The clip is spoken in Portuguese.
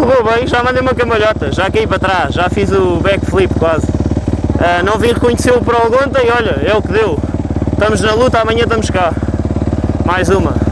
correu bem, já mandei uma cambalhota, já caí para trás, já fiz o backflip quase. Uh, não vim reconhecer o Pro e olha, é o que deu. Estamos na luta, amanhã estamos cá. Mais uma.